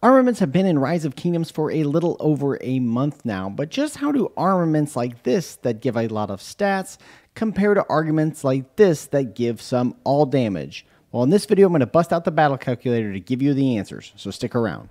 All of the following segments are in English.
Armaments have been in Rise of Kingdoms for a little over a month now, but just how do armaments like this that give a lot of stats compare to armaments like this that give some all damage? Well, in this video, I'm going to bust out the battle calculator to give you the answers, so stick around.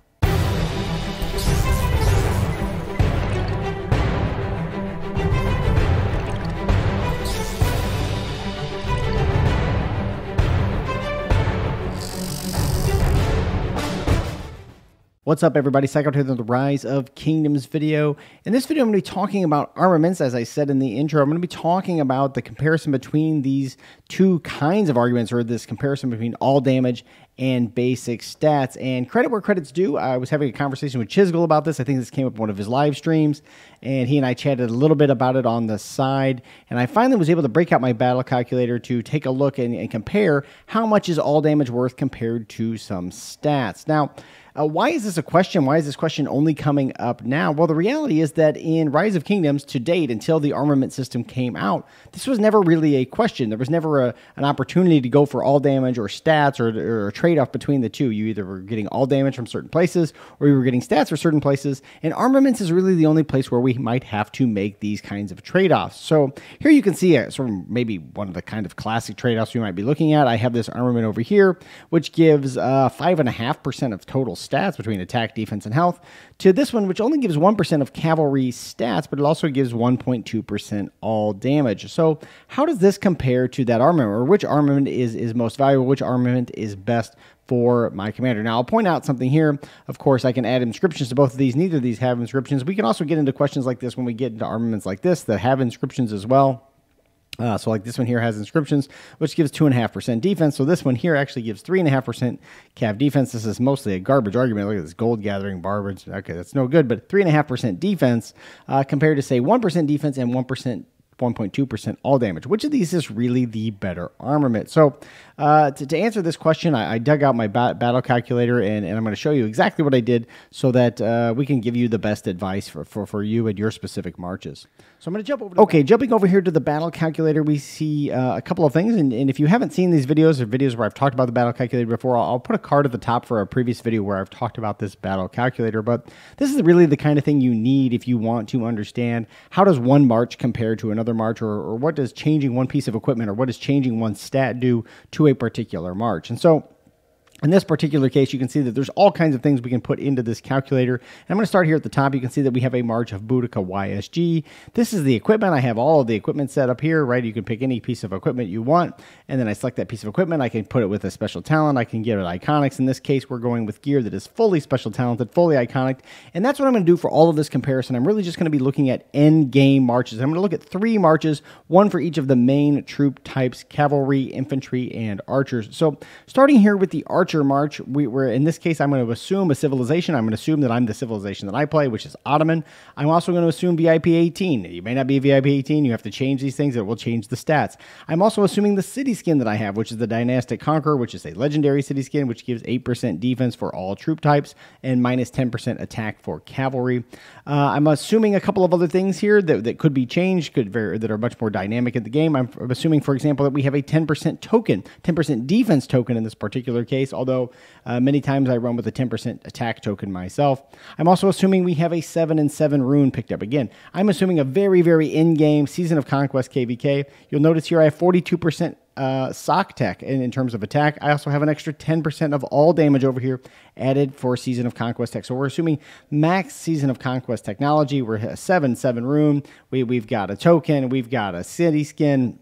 What's up, everybody? Psycho here, the Rise of Kingdoms video. In this video, I'm going to be talking about armaments. As I said in the intro, I'm going to be talking about the comparison between these two kinds of armaments, or this comparison between all damage and basic stats. And credit where credit's due. I was having a conversation with Chisgule about this. I think this came up in one of his live streams, and he and I chatted a little bit about it on the side. And I finally was able to break out my battle calculator to take a look and, and compare how much is all damage worth compared to some stats. Now, uh, why is this a question? Why is this question only coming up now? Well, the reality is that in Rise of Kingdoms to date, until the armament system came out, this was never really a question. There was never a, an opportunity to go for all damage or stats or, or trade off between the two. You either were getting all damage from certain places or you were getting stats for certain places. And armaments is really the only place where we might have to make these kinds of trade offs. So here you can see a, sort of maybe one of the kind of classic trade offs we might be looking at. I have this armament over here, which gives uh, 5.5% of total stats between attack, defense, and health, to this one, which only gives 1% of cavalry stats, but it also gives 1.2% all damage. So, how does this compare to that armament, or which armament is, is most valuable? Which armament is best for my commander. Now, I'll point out something here. Of course, I can add inscriptions to both of these. Neither of these have inscriptions. We can also get into questions like this when we get into armaments like this that have inscriptions as well. Uh, so like this one here has inscriptions, which gives 2.5% defense. So this one here actually gives 3.5% cav defense. This is mostly a garbage argument. Look at this gold gathering barbage. Okay, that's no good, but 3.5% defense uh, compared to say 1% defense and 1% 1.2% all damage. Which of these is really the better armament? So, uh, to, to, answer this question, I, I dug out my bat battle calculator and, and I'm going to show you exactly what I did so that uh, we can give you the best advice for, for, for you and your specific marches. So I'm going to jump over. To okay, jumping over here to the battle calculator, we see uh, a couple of things. And, and, if you haven't seen these videos or videos where I've talked about the battle calculator before, I'll, I'll, put a card at the top for a previous video where I've talked about this battle calculator. But this is really the kind of thing you need if you want to understand how does one march compare to another march, or, or what does changing one piece of equipment or what does changing one stat do to a particular march. And so in this particular case, you can see that there's all kinds of things we can put into this calculator. And I'm going to start here at the top. You can see that we have a march of Boudica YSG. This is the equipment. I have all of the equipment set up here, right? You can pick any piece of equipment you want. And then I select that piece of equipment. I can put it with a special talent. I can give it iconics. In this case, we're going with gear that is fully special talented, fully iconic. And that's what I'm going to do for all of this comparison. I'm really just going to be looking at end game marches. I'm going to look at three marches, one for each of the main troop types, cavalry, infantry, and archers. So starting here with the archers, Archer March, we were in this case, I'm going to assume a civilization. I'm going to assume that I'm the civilization that I play, which is Ottoman. I'm also going to assume VIP 18. You may not be VIP 18. You have to change these things. It will change the stats. I'm also assuming the city skin that I have, which is the Dynastic Conqueror, which is a legendary city skin, which gives 8% defense for all troop types and minus 10% attack for cavalry. Uh, I'm assuming a couple of other things here that, that could be changed, could vary, that are much more dynamic in the game. I'm assuming, for example, that we have a 10% token, 10% defense token in this particular case although uh, many times I run with a 10% attack token myself. I'm also assuming we have a 7 and 7 rune picked up. Again, I'm assuming a very, very in game Season of Conquest KVK. You'll notice here I have 42% uh, sock tech in, in, terms of attack. I also have an extra 10% of all damage over here added for Season of Conquest tech. So we're assuming max Season of Conquest technology. We're a 7 7 rune. We, we've got a token. We've got a city skin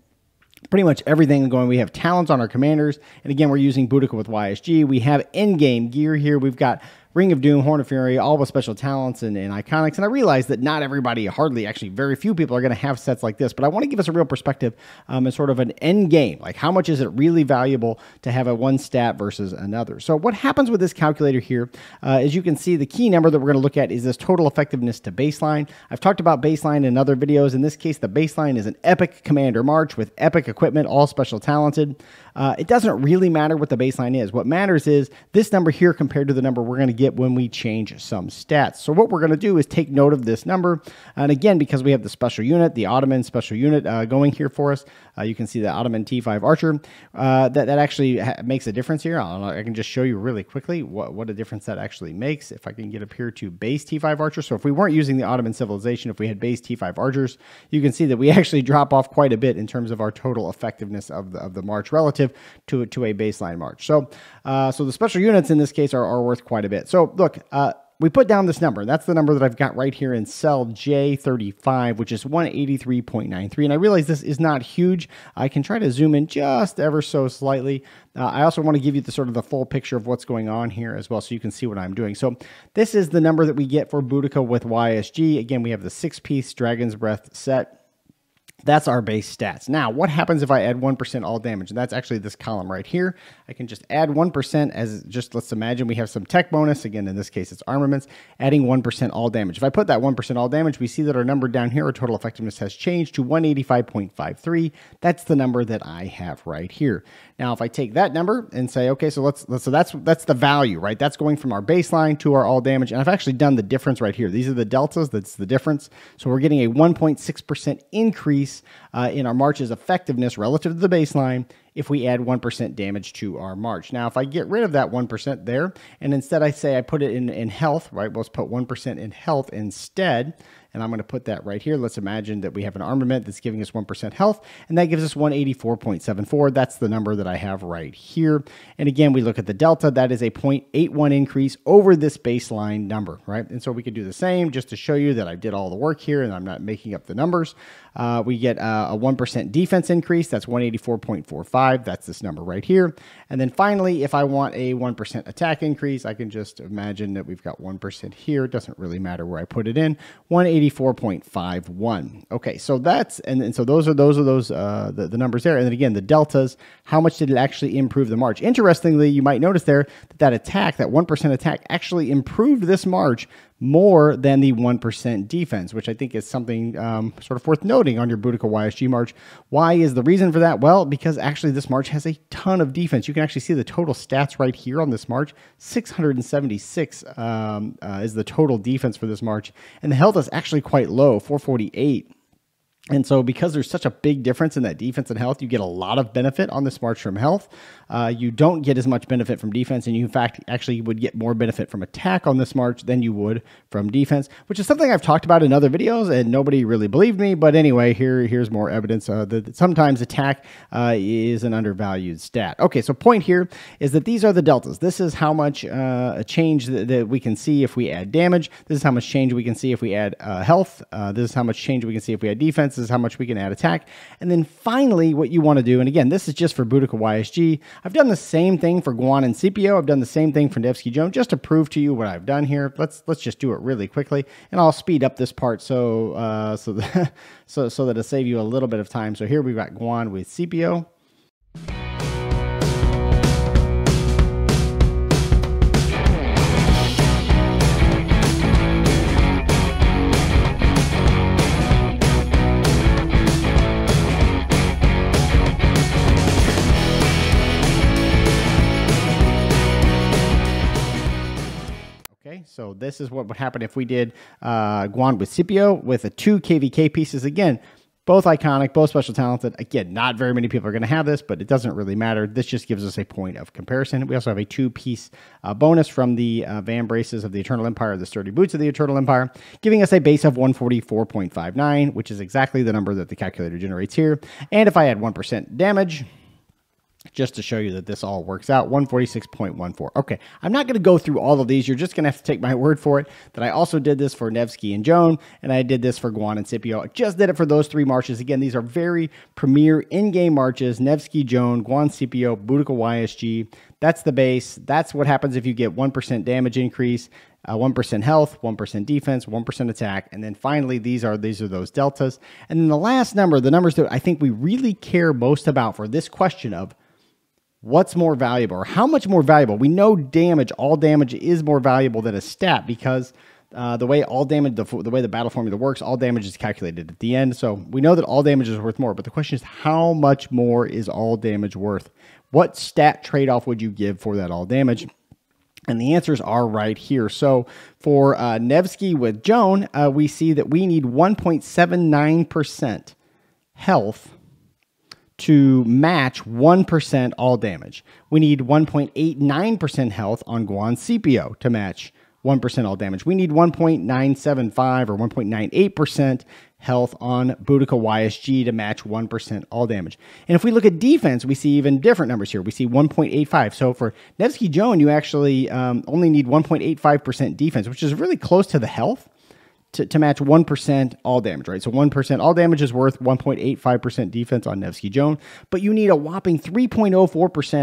pretty much everything going. We have talents on our commanders. And again, we're using Boudica with YSG. We have in-game gear here. We've got Ring of Doom, Horn of Fury, all with special talents and, and iconics. And I realize that not everybody, hardly actually, very few people are going to have sets like this. But I want to give us a real perspective um, and sort of an end game. Like, how much is it really valuable to have a one stat versus another? So, what happens with this calculator here, uh, as you can see, the key number that we're going to look at is this total effectiveness to baseline. I've talked about baseline in other videos. In this case, the baseline is an epic commander march with epic equipment, all special talented. Uh, it doesn't really matter what the baseline is. What matters is this number here compared to the number we're going to give get when we change some stats. So what we're going to do is take note of this number. And again, because we have the special unit, the Ottoman special unit uh, going here for us, uh, you can see the Ottoman T5 Archer. Uh, that, that actually makes a difference here. I, can just show you really quickly what, what a difference that actually makes. If I can get up here to base T5 Archer. So if we weren't using the Ottoman civilization, if we had base T5 Archers, you can see that we actually drop off quite a bit in terms of our total effectiveness of the, of the march relative to, to a baseline march. So, uh, so the special units in this case are, are worth quite a bit. So look, uh, we put down this number. That's the number that I've got right here in cell J35, which is 183.93. And I realize this is not huge. I can try to zoom in just ever so slightly. Uh, I also want to give you the sort of the full picture of what's going on here as well so you can see what I'm doing. So this is the number that we get for Boudica with YSG. Again, we have the six-piece Dragon's Breath set. That's our base stats. Now, what happens if I add 1% all damage? And that's actually this column right here. I can just add 1% as just, let's imagine we have some tech bonus. Again, in this case, it's armaments, adding 1% all damage. If I put that 1% all damage, we see that our number down here, our total effectiveness has changed to 185.53. That's the number that I have right here. Now, if I take that number and say, okay, so let's, let's so that's that's the value, right? That's going from our baseline to our all damage. And I've actually done the difference right here. These are the deltas. That's the difference. So we're getting a 1.6% increase uh, in our march's effectiveness relative to the baseline if we add 1% damage to our march. Now, if I get rid of that 1% there, and instead I say I put it in, in health, right? Well, Let's put 1% in health instead and I'm going to put that right here. Let's imagine that we have an armament that's giving us 1% health, and that gives us 184.74. That's the number that I have right here. And again, we look at the delta. That is a 0.81 increase over this baseline number, right? And so we could do the same just to show you that I did all the work here and I'm not making up the numbers. Uh, we get uh, a 1% defense increase. That's 184.45. That's this number right here. And then finally, if I want a 1% attack increase, I can just imagine that we've got 1% here. It doesn't really matter where I put it in. 184.51. Okay, so that's, and, and so those are those are those, uh, the, the numbers there. And then again, the deltas, how much did it actually improve the march? Interestingly, you might notice there that that attack, that 1% attack actually improved this march more than the 1% defense, which I think is something um, sort of worth noting on your Boudica YSG March. Why is the reason for that? Well, because actually this March has a ton of defense. You can actually see the total stats right here on this March. 676 um, uh, is the total defense for this March. And the health is actually quite low, 448. And so, because there's such a big difference in that defense and health, you get a lot of benefit on this march from health. Uh, you don't get as much benefit from defense, and you, in fact, actually would get more benefit from attack on this march than you would from defense, which is something I've talked about in other videos, and nobody really believed me. But anyway, here here's more evidence uh, that sometimes attack uh, is an undervalued stat. Okay, so point here is that these are the deltas. This is how much uh, change that, that, we can see if we add damage. This is how much change we can see if we add uh, health. Uh, this is how much change we can see if we add defense. This is how much we can add attack. And then finally, what you want to do, and again, this is just for Boudica YSG. I've done the same thing for Guan and Scipio. I've done the same thing for Nevsky Joan, just to prove to you what I've done here. Let's let's just do it really quickly, and I'll speed up this part so uh, so that, so so that it'll save you a little bit of time. So here we've got Guan with Scipio. So this is what would happen if we did uh, Guan with Scipio with a two KVK pieces. Again, both iconic, both special talented. Again, not very many people are going to have this, but it doesn't really matter. This just gives us a point of comparison. We also have a two-piece uh, bonus from the uh, vambraces of the Eternal Empire, the sturdy boots of the Eternal Empire, giving us a base of 144.59, which is exactly the number that the calculator generates here. And if I add 1% damage, just to show you that this all works out. 146.14 okay i'm not going to go through all of these. You're just going to have to take my word for it that i also did this for nevsky and joan and i did this for guan and scipio. I just did it for those three marches. Again these are very premier in-game marches. Nevsky joan guan scipio boudica ysg that's the base. That's what happens if you get 1% damage increase uh, 1% health, 1% defense, 1% attack, and then finally these are these are those deltas. And then the last number, the numbers that I think we really care most about for this question of what's more valuable or how much more valuable. We know damage, all damage is more valuable than a stat because uh, the way all damage, the, the way the battle formula works, all damage is calculated at the end. So we know that all damage is worth more, but the question is how much more is all damage worth? What stat trade off would you give for that all damage? And the answers are right here. So for uh, Nevsky with Joan, uh, we see that we need 1.79% health to match 1% all damage. We need 1.89% health on Guan Scipio to match 1% all damage. We need 1.975 or 1.98% health on Boudica YSG to match 1% all damage. And if we look at defense, we see even different numbers here. We see 1.85. So for Nevsky Joan, you actually um, only need 1.85% defense, which is really close to the health to, to match 1% all damage, right? So 1% all damage is worth 1.85% defense on Nevsky Joan, but you need a whopping 3.04%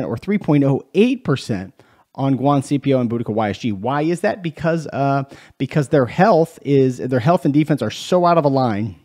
or 3.08% on Guan Scipio and Boudica YSG. Why is that? Because uh, because their health is their health and defense are so out of a line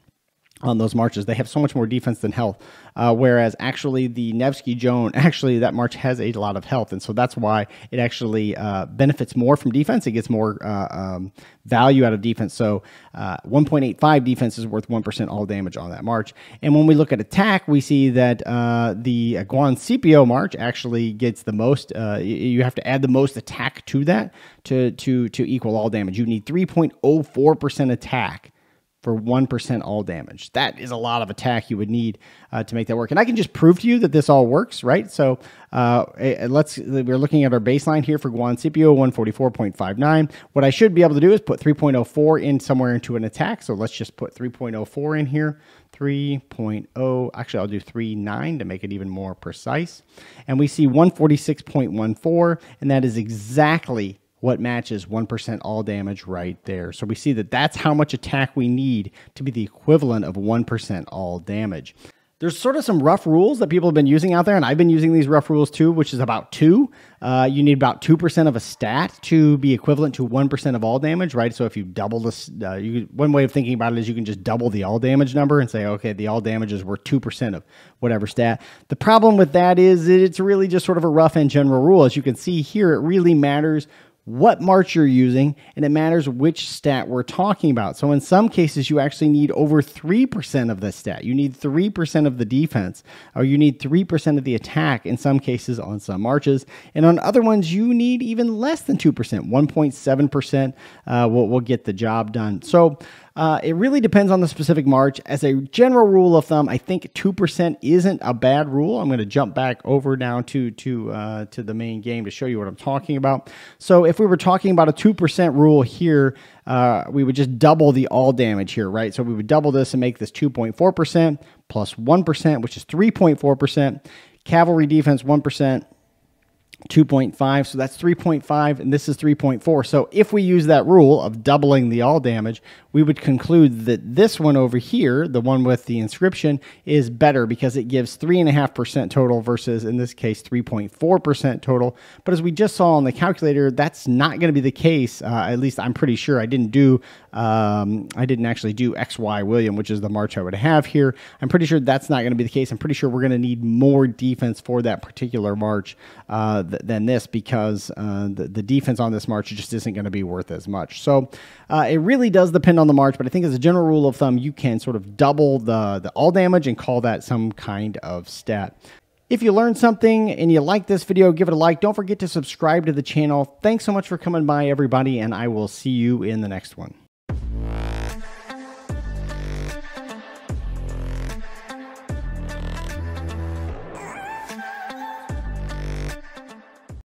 on those marches. They have so much more defense than health. Uh, whereas actually the Nevsky Joan, actually that march has a lot of health. And so that's why it actually uh, benefits more from defense. It gets more uh, um, value out of defense. So uh, 1.85 defense is worth 1% all damage on that march. And when we look at attack, we see that uh, the Guan Scipio march actually gets the most, uh, you have to add the most attack to that to, to, to equal all damage. You need 3.04% attack for 1% all damage. That is a lot of attack you would need uh, to make that work. And I can just prove to you that this all works, right? So uh, let's, we're looking at our baseline here for Guan Scipio, 144.59. What I should be able to do is put 3.04 in somewhere into an attack. So let's just put 3.04 in here. 3.0, actually I'll do 3.9 to make it even more precise. And we see 146.14, and that is exactly what matches 1% all damage right there. So we see that that's how much attack we need to be the equivalent of 1% all damage. There's sort of some rough rules that people have been using out there, and I've been using these rough rules too, which is about two. Uh, you need about 2% of a stat to be equivalent to 1% of all damage, right? So if you double this, uh, you, one way of thinking about it is you can just double the all damage number and say, okay, the all damage is worth 2% of whatever stat. The problem with that is it's really just sort of a rough and general rule. As you can see here, it really matters what march you're using, and it matters which stat we're talking about. So in some cases, you actually need over 3% of the stat. You need 3% of the defense, or you need 3% of the attack in some cases on some marches. And on other ones, you need even less than 2%. 1.7% uh, will, will get the job done. So uh, it really depends on the specific march. As a general rule of thumb, I think 2% isn't a bad rule. I'm going to jump back over now to, to, uh, to the main game to show you what I'm talking about. So if we were talking about a 2% rule here, uh, we would just double the all damage here, right? So we would double this and make this 2.4% plus 1, which is 3.4%. Cavalry defense, 1%. 2.5, so that's 3.5, and this is 3.4. So if we use that rule of doubling the all damage, we would conclude that this one over here, the one with the inscription, is better because it gives 3.5% total versus, in this case, 3.4% total. But as we just saw on the calculator, that's not going to be the case. Uh, at least I'm pretty sure I didn't do, um, I didn't actually do XY William, which is the march I would have here. I'm pretty sure that's not going to be the case. I'm pretty sure we're going to need more defense for that particular march uh, th than this because uh, the, the defense on this march just isn't going to be worth as much. So uh, it really does depend on the march, but I think as a general rule of thumb, you can sort of double the, the all damage and call that some kind of stat. If you learned something and you like this video, give it a like. Don't forget to subscribe to the channel. Thanks so much for coming by, everybody, and I will see you in the next one.